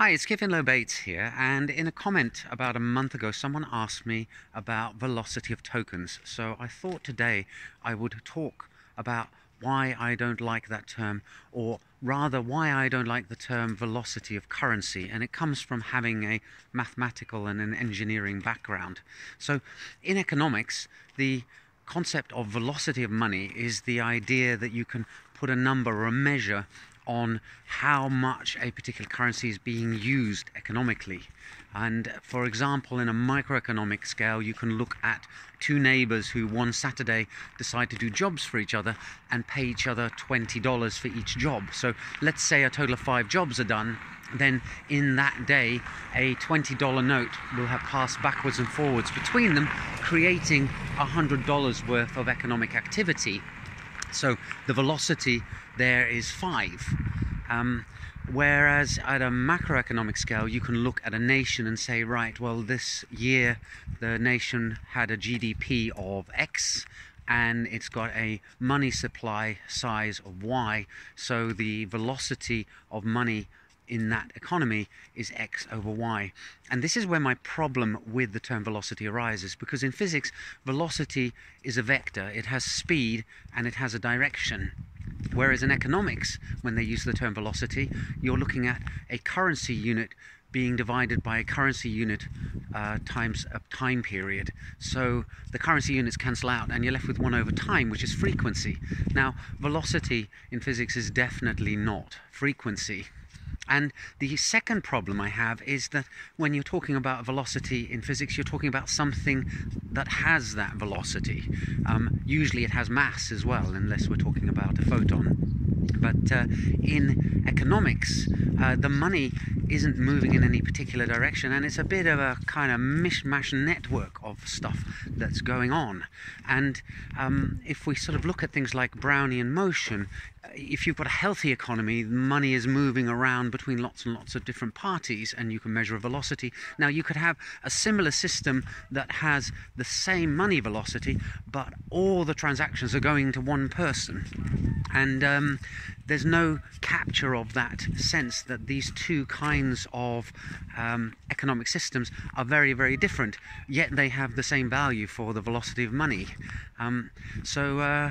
Hi, it's Kevin Low Bates here, and in a comment about a month ago, someone asked me about velocity of tokens. So I thought today I would talk about why I don't like that term, or rather why I don't like the term velocity of currency, and it comes from having a mathematical and an engineering background. So in economics, the concept of velocity of money is the idea that you can put a number or a measure on how much a particular currency is being used economically. And for example, in a microeconomic scale, you can look at two neighbors who one Saturday decide to do jobs for each other and pay each other $20 for each job. So let's say a total of five jobs are done. Then in that day, a $20 note will have passed backwards and forwards between them, creating $100 worth of economic activity so the velocity there is five. Um, whereas at a macroeconomic scale, you can look at a nation and say, right, well, this year the nation had a GDP of X and it's got a money supply size of Y, so the velocity of money in that economy is x over y. And this is where my problem with the term velocity arises, because in physics, velocity is a vector. It has speed and it has a direction. Whereas in economics, when they use the term velocity, you're looking at a currency unit being divided by a currency unit uh, times a time period. So the currency units cancel out and you're left with 1 over time, which is frequency. Now, velocity in physics is definitely not frequency. And the second problem I have is that when you're talking about velocity in physics, you're talking about something that has that velocity. Um, usually it has mass as well, unless we're talking about a photon. But uh, in economics, uh, the money isn't moving in any particular direction, and it's a bit of a kind of mishmash network of stuff that's going on. And um, if we sort of look at things like Brownian motion, if you've got a healthy economy, money is moving around between lots and lots of different parties, and you can measure a velocity. Now, you could have a similar system that has the same money velocity, but all the transactions are going to one person. And um, there's no capture of that sense that these two kinds of um, economic systems are very, very different, yet they have the same value for the velocity of money. Um, so, uh,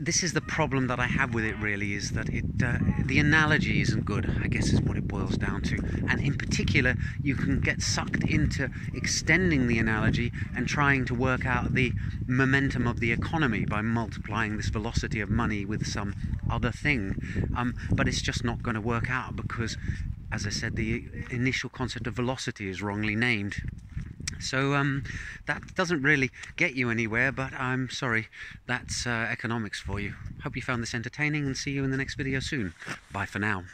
this is the problem that I have with it really is that it uh, the analogy isn't good I guess is what it boils down to. And in particular you can get sucked into extending the analogy and trying to work out the momentum of the economy by multiplying this velocity of money with some other thing. Um, but it's just not going to work out because as I said the initial concept of velocity is wrongly named so um, that doesn't really get you anywhere, but I'm sorry, that's uh, economics for you. Hope you found this entertaining and see you in the next video soon. Bye for now.